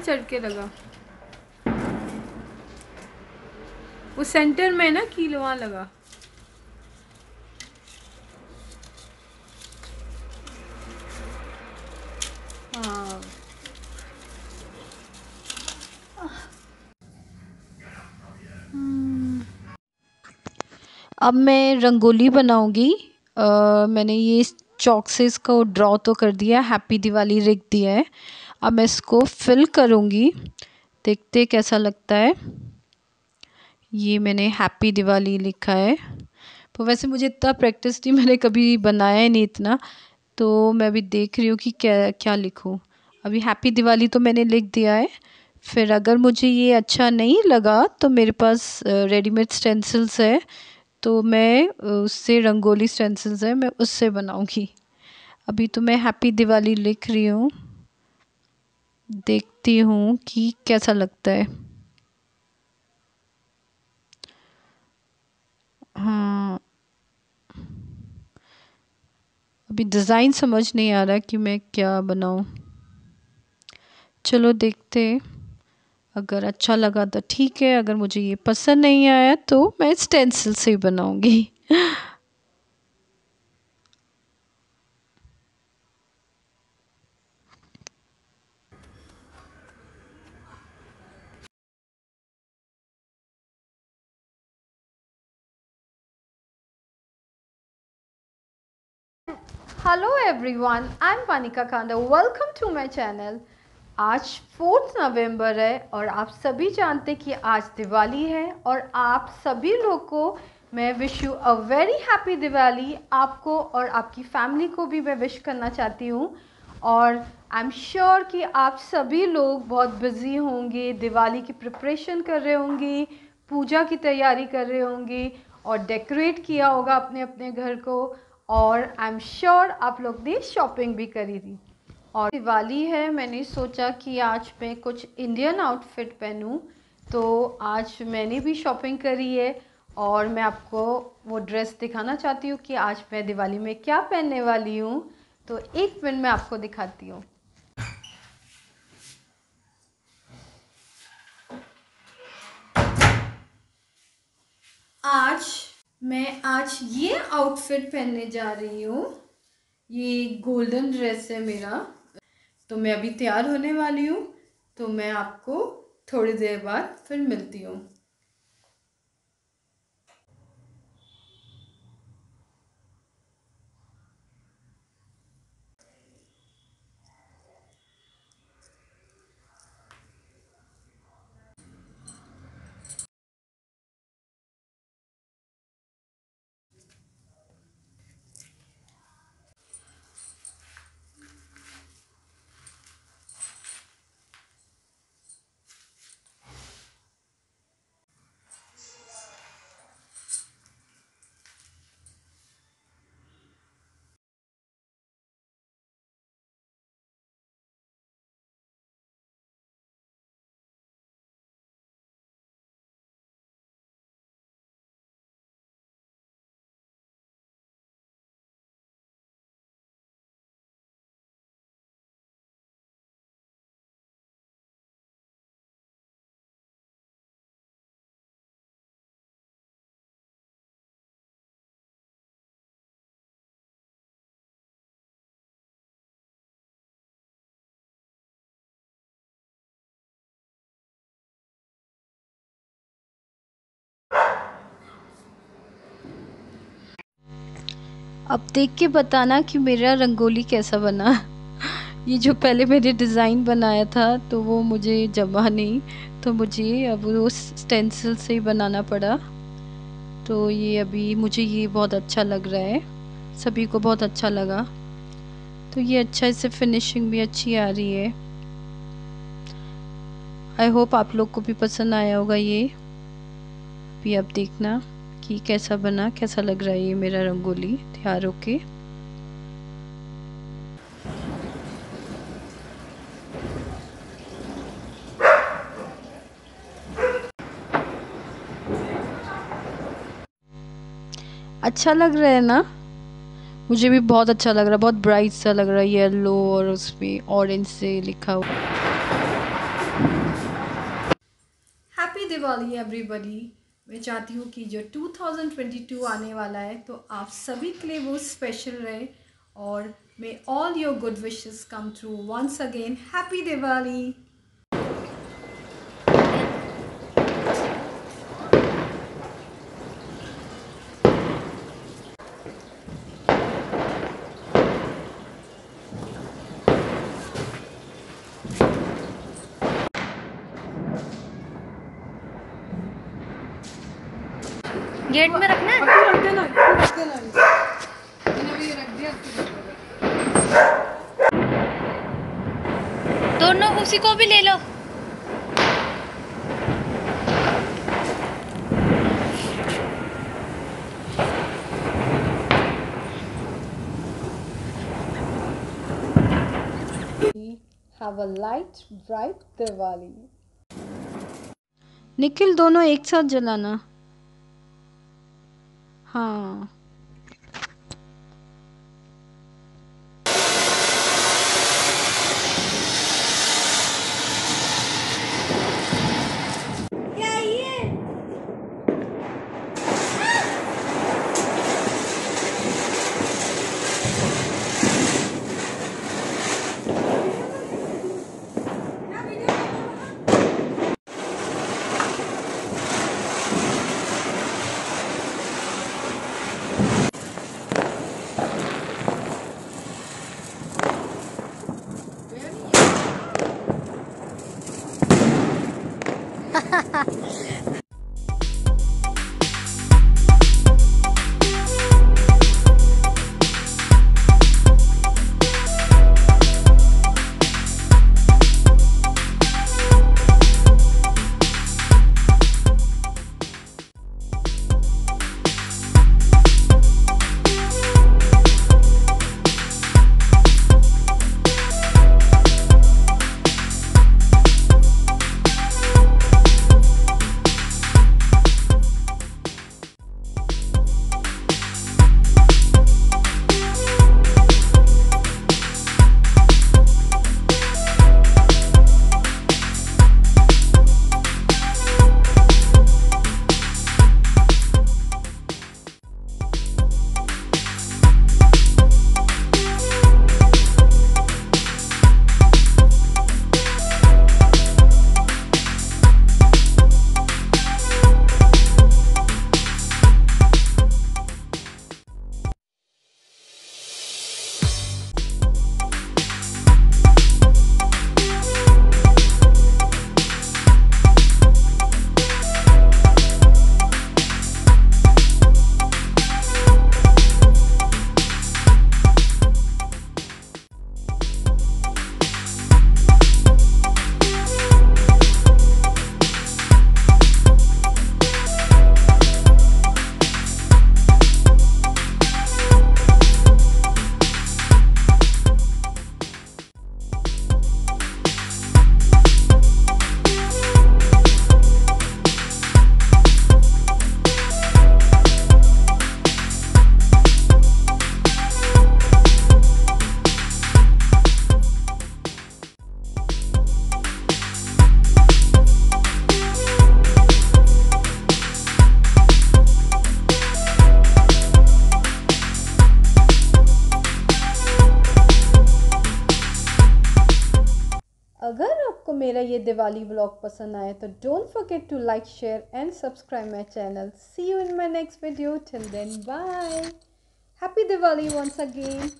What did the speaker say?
ऊपर चढ़ के लगा। वो सेंटर में ना कील वहाँ लगा। हाँ। अब मैं रंगोली बनाऊँगी। मैंने ये चौक से इसको ड्रॉ तो कर दिया हैप्पी दिवाली लिख दिया है। अब मैं इसको फिल करूँगी। देखते कैसा लगता है। ये मैंने हैप्पी दिवाली लिखा है। तो वैसे मुझे इतना प्रैक्टिस थी मैंने कभी बनाया ही नहीं इतना। तो मैं अभी देख रही हूँ कि क्या क्या लिखूँ। अभी हैप्पी दिवाली तो मैंने लिख दिया है। फिर अगर मुझे ये अच्छा नहीं लगा तो मेरे पास रेडीमेड स्टेंसिल्स है। तो मैं उससे रंगोली स्टेंसिल्स है, मैं उससे बनाऊँगी। अभी तो मैं हैप्पी दिवाली लिख रही हूँ। देखती हूँ कि कैसा लगता है। हाँ। अभी डिज़ाइन समझ नहीं आ रहा कि मैं क्या बनाऊँ। चलो देखते अगर अच्छा लगा तो ठीक है, अगर मुझे ये पसंद नहीं आया तो मैं स्टेंसिल से ही बनाऊँगी। Hello everyone I am Panika Khanda welcome to my channel आज फोर्थ नवंबर है और आप सभी जानते कि आज दिवाली है और आप सभी लोग को मैं wish you a very happy Diwali. आपको और आपकी फैमिली को भी मैं विश करना चाहती हूँ और आई एम श्योर कि आप सभी लोग बहुत बिज़ी होंगे, दिवाली की प्रिपरेशन कर रहे होंगे, पूजा की तैयारी कर रहे होंगे और डेकोरेट किया होगा अपने अपने घर को। और आई एम श्योर आप लोग ने शॉपिंग भी करी थी। और दिवाली है, मैंने सोचा कि आज मैं कुछ इंडियन आउटफिट पहनूं। तो आज मैंने भी शॉपिंग करी है और मैं आपको वो ड्रेस दिखाना चाहती हूँ कि आज मैं दिवाली में क्या पहनने वाली हूँ। तो एक मिनट में आपको दिखाती हूँ। आज मैं आज ये आउटफिट पहनने जा रही हूँ। ये गोल्डन ड्रेस है मेरा। तो मैं अभी तैयार होने वाली हूँ। तो मैं आपको थोड़ी देर बाद फिर मिलती हूँ। अब देख के बताना कि मेरा रंगोली कैसा बना। ये जो पहले मैंने डिज़ाइन बनाया था तो वो मुझे जमा नहीं तो मुझे अब वो स्टेंसिल से ही बनाना पड़ा। तो ये अभी मुझे ये बहुत अच्छा लग रहा है। सभी को बहुत अच्छा लगा। तो ये अच्छा इससे फिनिशिंग भी अच्छी आ रही है। आई होप आप लोग को भी पसंद आया होगा ये। भी अब देखना। कि कैसा बना, कैसा लग रहा है ये मेरा रंगोली तैयार होके अच्छा लग रहा है ना? मुझे भी बहुत अच्छा लग रहा है, बहुत ब्राइट सा लग रहा है येलो और उसमें ऑरेंज से लिखा हुआ। हैप्पी दिवाली एवरीबॉडी मैं चाहती हूँ कि जो 2022 आने वाला है तो आप सभी के लिए वो स्पेशल रहे और may all your good wishes come through once again happy Diwali gate में रखना है? रख देना रख देना दोनों उसी को भी ले लो। Have a light bright Diwali. Nikhil दोनों एक साथ जलाना। हाँ आपको मेरा ये दिवाली ब्लॉग पसंद आए तो don't forget to like share and subscribe my channel see you in my next video till then bye happy Diwali once again